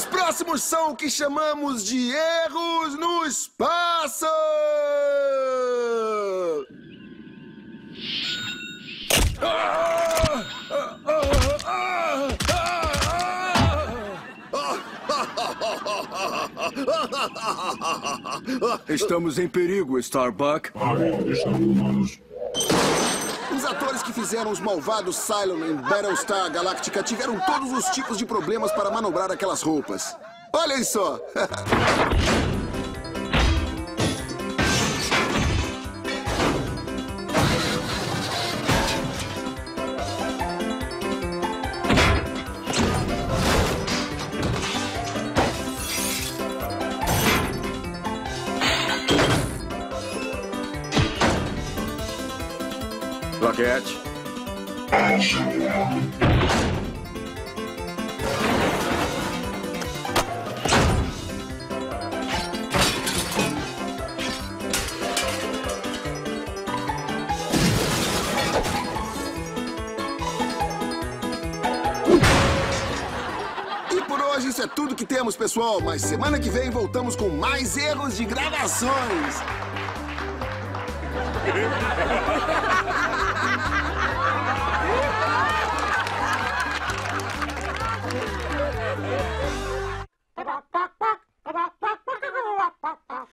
Os próximos são o que chamamos de erros no espaço! Estamos em perigo, Starbuck. Estão humanos. Atores que fizeram os malvados Cylon em Battlestar Galactica tiveram todos os tipos de problemas para manobrar aquelas roupas. Olhem só! Plaquete. E por hoje isso é tudo que temos, pessoal. Mas semana que vem voltamos com mais erros de gravações.